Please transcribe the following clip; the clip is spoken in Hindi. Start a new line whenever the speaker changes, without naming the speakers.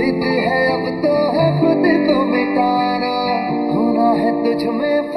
जिद है अब तो है खुद तो मिटाना होना है तुझ में